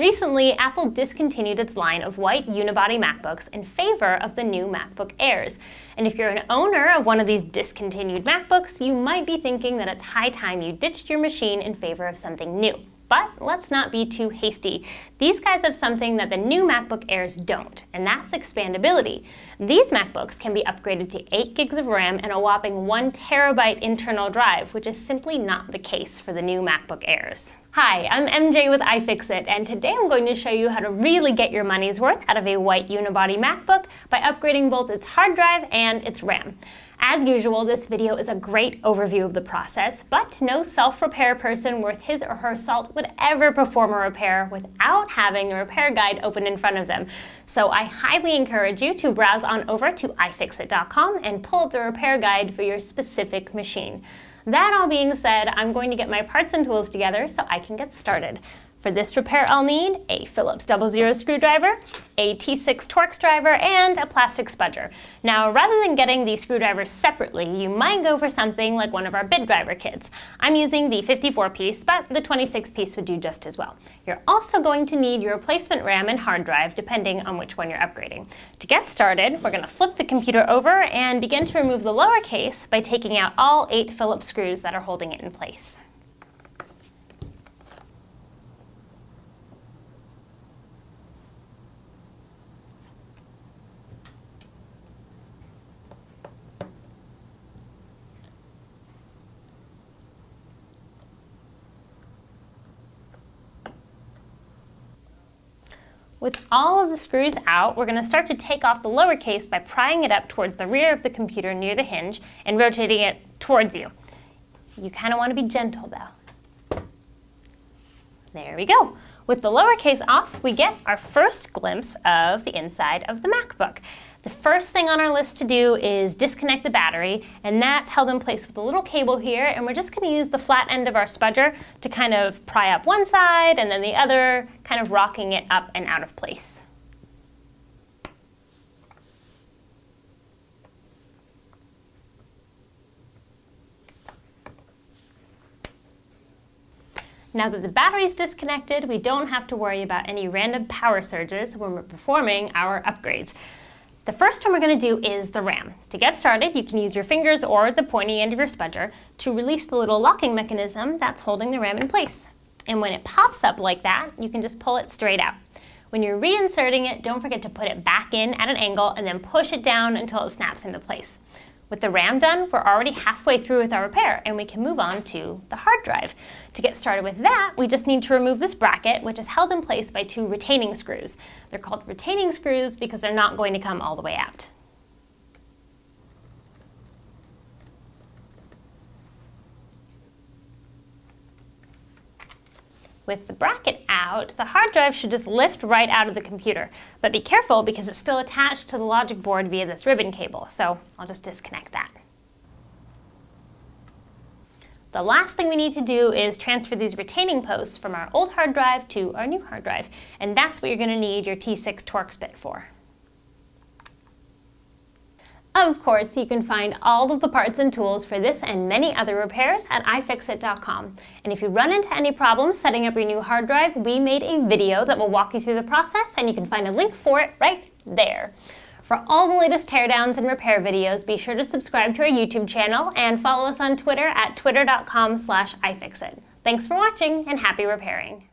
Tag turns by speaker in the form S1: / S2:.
S1: Recently, Apple discontinued its line of white unibody MacBooks in favor of the new MacBook Airs. And if you're an owner of one of these discontinued MacBooks, you might be thinking that it's high time you ditched your machine in favor of something new. But let's not be too hasty. These guys have something that the new MacBook Airs don't, and that's expandability. These MacBooks can be upgraded to 8 gigs of RAM and a whopping 1 terabyte internal drive, which is simply not the case for the new MacBook Airs. Hi, I'm MJ with iFixit, and today I'm going to show you how to really get your money's worth out of a white unibody MacBook by upgrading both its hard drive and its RAM. As usual, this video is a great overview of the process, but no self-repair person worth his or her salt would ever perform a repair without having a repair guide open in front of them. So I highly encourage you to browse on over to iFixit.com and pull up the repair guide for your specific machine. That all being said, I'm going to get my parts and tools together so I can get started. For this repair, I'll need a Phillips 00 screwdriver, a T6 Torx driver, and a plastic spudger. Now, rather than getting these screwdrivers separately, you might go for something like one of our bit driver kits. I'm using the 54 piece, but the 26 piece would do just as well. You're also going to need your replacement RAM and hard drive, depending on which one you're upgrading. To get started, we're going to flip the computer over and begin to remove the lower case by taking out all eight Phillips screws that are holding it in place. With all of the screws out, we're going to start to take off the lower case by prying it up towards the rear of the computer near the hinge and rotating it towards you. You kind of want to be gentle though. There we go. With the lower case off, we get our first glimpse of the inside of the MacBook. The first thing on our list to do is disconnect the battery, and that's held in place with a little cable here, and we're just gonna use the flat end of our spudger to kind of pry up one side and then the other, kind of rocking it up and out of place. Now that the battery is disconnected, we don't have to worry about any random power surges when we're performing our upgrades. The first one we're going to do is the RAM. To get started, you can use your fingers or the pointy end of your spudger to release the little locking mechanism that's holding the RAM in place. And when it pops up like that, you can just pull it straight out. When you're reinserting it, don't forget to put it back in at an angle and then push it down until it snaps into place. With the RAM done, we're already halfway through with our repair and we can move on to the hard drive. To get started with that, we just need to remove this bracket, which is held in place by two retaining screws. They're called retaining screws because they're not going to come all the way out. With the bracket out, the hard drive should just lift right out of the computer. But be careful because it's still attached to the logic board via this ribbon cable, so I'll just disconnect that. The last thing we need to do is transfer these retaining posts from our old hard drive to our new hard drive, and that's what you're going to need your T6 Torx bit for. Of course, you can find all of the parts and tools for this and many other repairs at iFixit.com. And if you run into any problems setting up your new hard drive, we made a video that will walk you through the process and you can find a link for it right there. For all the latest teardowns and repair videos, be sure to subscribe to our YouTube channel and follow us on Twitter at twitter.com slash iFixit. Thanks for watching and happy repairing.